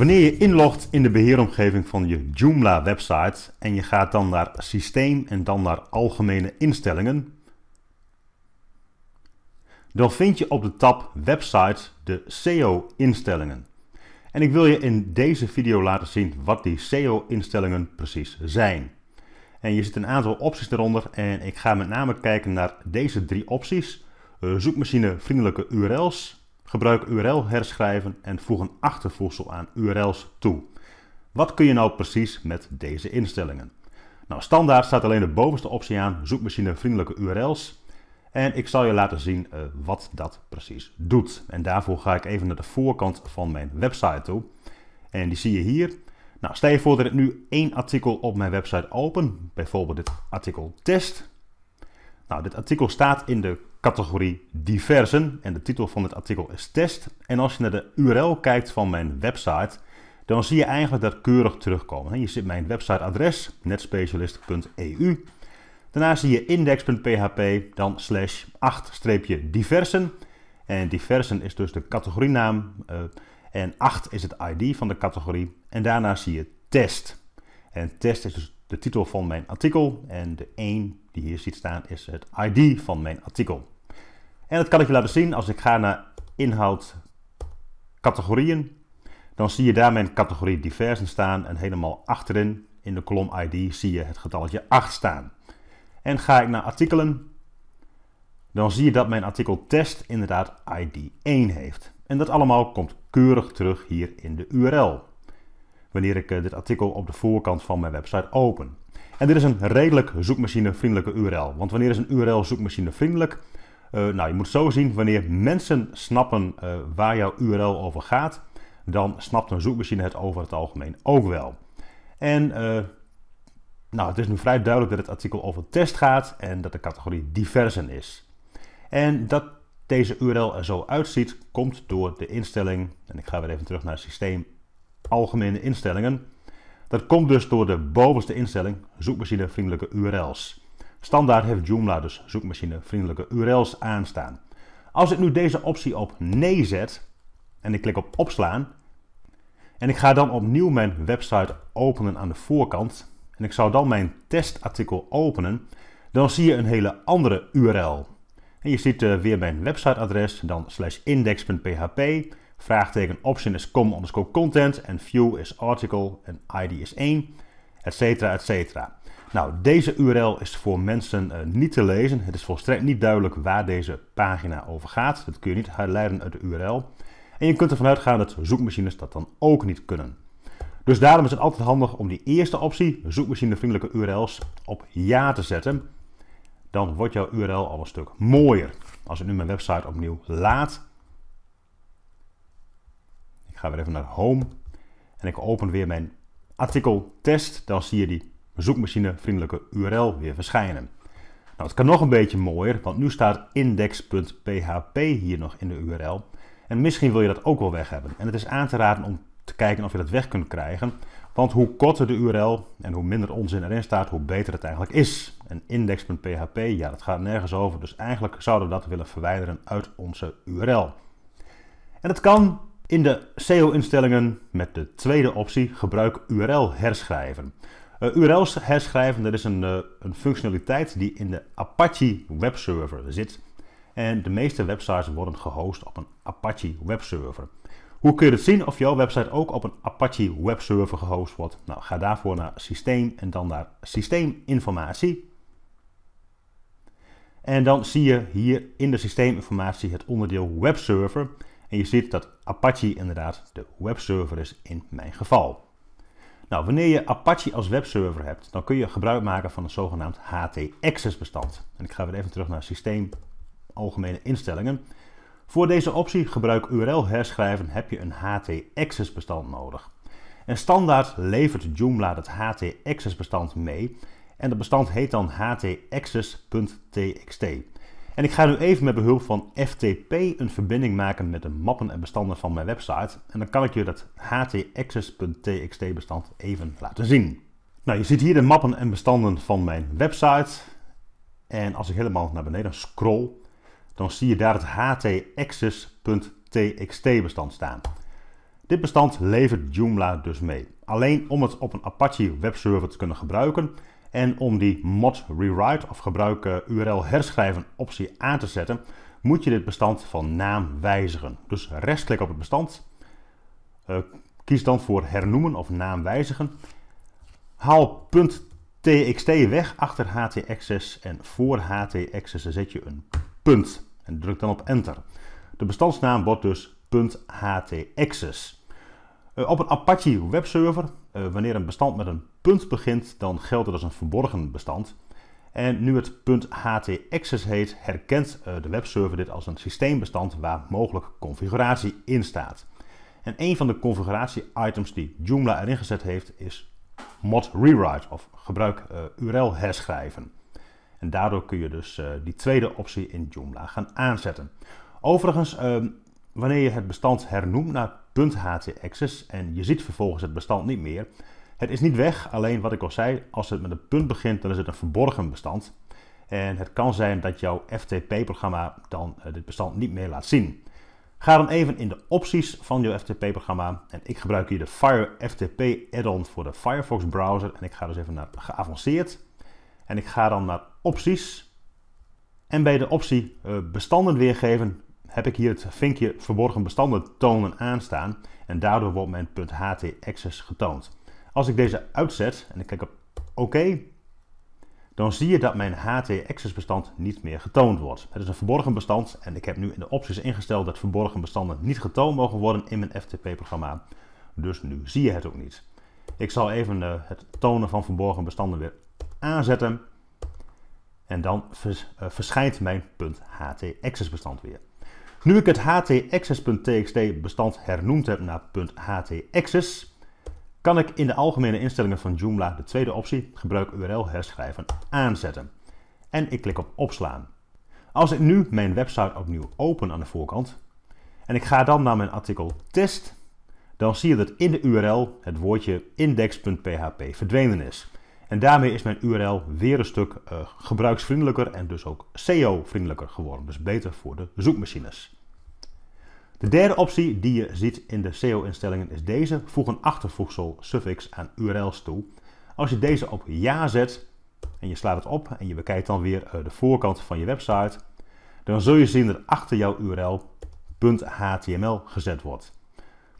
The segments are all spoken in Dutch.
Wanneer je inlogt in de beheeromgeving van je Joomla website en je gaat dan naar systeem en dan naar algemene instellingen, dan vind je op de tab website de SEO instellingen. En ik wil je in deze video laten zien wat die SEO instellingen precies zijn. En je ziet een aantal opties eronder en ik ga met name kijken naar deze drie opties. Eh, zoekmachine vriendelijke URL's, gebruik URL herschrijven en voeg een achtervoegsel aan URL's toe. Wat kun je nou precies met deze instellingen? Nou, standaard staat alleen de bovenste optie aan, zoekmachine vriendelijke URL's. En ik zal je laten zien uh, wat dat precies doet. En daarvoor ga ik even naar de voorkant van mijn website toe. En die zie je hier. Nou, stel je voor dat ik nu één artikel op mijn website open, bijvoorbeeld dit artikel test. Nou, dit artikel staat in de categorie diversen en de titel van dit artikel is test. En als je naar de URL kijkt van mijn website, dan zie je eigenlijk dat keurig terugkomen. Je ziet mijn websiteadres, netspecialist.eu. Daarna zie je index.php, dan slash 8-diversen. En diversen is dus de categorienaam. Uh, en 8 is het ID van de categorie. En daarna zie je test. En test is dus de titel van mijn artikel. En de 1 die hier ziet staan is het ID van mijn artikel. En dat kan ik je laten zien als ik ga naar inhoud categorieën. Dan zie je daar mijn categorie diversen staan. En helemaal achterin in de kolom ID zie je het getalletje 8 staan. En ga ik naar artikelen, dan zie je dat mijn artikel test inderdaad ID 1 heeft. En dat allemaal komt keurig terug hier in de URL. Wanneer ik eh, dit artikel op de voorkant van mijn website open. En dit is een redelijk zoekmachinevriendelijke URL. Want wanneer is een URL zoekmachinevriendelijk? Uh, nou, je moet zo zien, wanneer mensen snappen uh, waar jouw URL over gaat, dan snapt een zoekmachine het over het algemeen ook wel. En uh, nou, het is nu vrij duidelijk dat het artikel over test gaat en dat de categorie diversen is. En dat deze URL er zo uitziet, komt door de instelling, en ik ga weer even terug naar het systeem, algemene instellingen. Dat komt dus door de bovenste instelling, zoekmachinevriendelijke URL's. Standaard heeft Joomla dus zoekmachinevriendelijke URL's aanstaan. Als ik nu deze optie op nee zet en ik klik op opslaan en ik ga dan opnieuw mijn website openen aan de voorkant en ik zou dan mijn testartikel openen, dan zie je een hele andere URL. En je ziet uh, weer mijn websiteadres, dan slash index.php, vraagteken option is com underscore content en view is article en id is 1, etcetera, etcetera. Nou, deze URL is voor mensen uh, niet te lezen. Het is volstrekt niet duidelijk waar deze pagina over gaat. Dat kun je niet herleiden uit de URL. En je kunt ervan uitgaan dat zoekmachines dat dan ook niet kunnen. Dus daarom is het altijd handig om die eerste optie, zoekmachinevriendelijke URL's, op ja te zetten. Dan wordt jouw URL al een stuk mooier. Als ik nu mijn website opnieuw laat. Ga weer even naar home. En ik open weer mijn artikel test. Dan zie je die zoekmachinevriendelijke URL weer verschijnen. Nou, het kan nog een beetje mooier, want nu staat index.php hier nog in de URL. En misschien wil je dat ook wel weg hebben. En het is aan te raden om te kijken of je dat weg kunt krijgen. Want hoe korter de URL en hoe minder onzin erin staat, hoe beter het eigenlijk is. En index.php, ja, dat gaat nergens over. Dus eigenlijk zouden we dat willen verwijderen uit onze URL. En dat kan in de SEO-instellingen met de tweede optie gebruik URL herschrijven. Uh, URL's herschrijven, dat is een, uh, een functionaliteit die in de Apache webserver zit. En de meeste websites worden gehost op een Apache webserver. Hoe kun je het zien of jouw website ook op een Apache webserver gehost wordt? Nou, ga daarvoor naar systeem en dan naar systeeminformatie. En dan zie je hier in de systeeminformatie het onderdeel webserver. En je ziet dat Apache inderdaad de webserver is in mijn geval. Nou, wanneer je Apache als webserver hebt, dan kun je gebruik maken van een zogenaamd HT-access bestand. En ik ga weer even terug naar systeem algemene instellingen. Voor deze optie gebruik URL herschrijven heb je een HT-access bestand nodig. En standaard levert Joomla het HT-access bestand mee en dat bestand heet dan htaccess.txt. En ik ga nu even met behulp van FTP een verbinding maken met de mappen en bestanden van mijn website. En dan kan ik je dat htaccess.txt bestand even laten zien. Nou, je ziet hier de mappen en bestanden van mijn website. En als ik helemaal naar beneden scroll, dan zie je daar het htaccess.txt bestand staan. Dit bestand levert Joomla dus mee. Alleen om het op een Apache webserver te kunnen gebruiken en om die mod rewrite of gebruik URL herschrijven optie aan te zetten, moet je dit bestand van naam wijzigen. Dus rechtsklik op het bestand, uh, kies dan voor hernoemen of naam wijzigen. Haal .txt weg achter htaccess en voor htaccess zet je een punt en druk dan op enter. De bestandsnaam wordt dus .htaccess. Uh, op een Apache webserver, wanneer een bestand met een punt begint, dan geldt het als een verborgen bestand. En nu het .htaccess heet, herkent uh, de webserver dit als een systeembestand waar mogelijk configuratie in staat. En een van de configuratie-items die Joomla erin gezet heeft is mod rewrite of gebruik URL herschrijven. En daardoor kun je dus die tweede optie in Joomla gaan aanzetten. Overigens, ehm, wanneer je het bestand hernoemt naar .htaccess en je ziet vervolgens het bestand niet meer, het is niet weg, alleen wat ik al zei, als het met een punt begint, dan is het een verborgen bestand. En het kan zijn dat jouw FTP-programma dan eh, dit bestand niet meer laat zien. Ga dan even in de opties van jouw FTP-programma. En ik gebruik hier de Fire FTP add-on voor de Firefox browser. En ik ga dus even naar geavanceerd. En ik ga dan naar opties. En bij de optie uh, bestanden weergeven heb ik hier het vinkje verborgen bestanden tonen aanstaan. En daardoor wordt mijn .htaccess getoond. Als ik deze uitzet en ik klik op OK, dan zie je dat mijn htaccess bestand niet meer getoond wordt. Het is een verborgen bestand en ik heb nu in de opties ingesteld dat verborgen bestanden niet getoond mogen worden in mijn FTP-programma. Dus nu zie je het ook niet. Ik zal even uh, het tonen van verborgen bestanden weer aanzetten. En dan uh, verschijnt mijn .htaccess bestand weer. Nu ik het htaccess.txt bestand hernoemd heb naar .htaccess, kan ik in de algemene instellingen van Joomla de tweede optie, gebruik URL herschrijven, aanzetten. En ik klik op opslaan. Als ik nu mijn website opnieuw open aan de voorkant en ik ga dan naar mijn artikel test, dan zie je dat in de URL het woordje index.php verdwenen is. En daarmee is mijn URL weer een stuk uh, gebruiksvriendelijker en dus ook SEO-vriendelijker geworden. Dus beter voor de zoekmachines. De derde optie die je ziet in de SEO-instellingen is deze. Voeg een achtervoegsel suffix aan URL's toe. Als je deze op ja zet en je slaat het op en je bekijkt dan weer uh, de voorkant van je website, dan zul je zien dat achter jouw URL .html gezet wordt.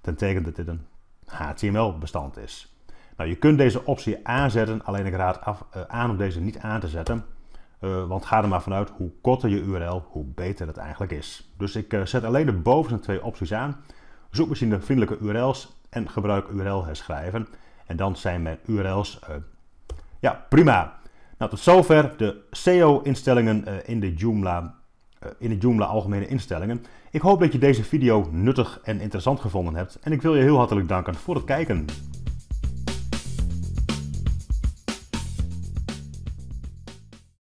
Dat betekent dat dit een HTML-bestand is. Nou, je kunt deze optie aanzetten, alleen ik raad af, uh, aan om deze niet aan te zetten. Uh, want ga er maar vanuit, hoe korter je URL, hoe beter het eigenlijk is. Dus ik uh, zet alleen de bovenste twee opties aan. Zoekmachine vriendelijke URL's en gebruik URL herschrijven. En dan zijn mijn URL's ja, prima. Nou, tot zover de SEO-instellingen in de Joomla in de Joomla algemene instellingen. Ik hoop dat je deze video nuttig en interessant gevonden hebt en ik wil je heel hartelijk danken voor het kijken.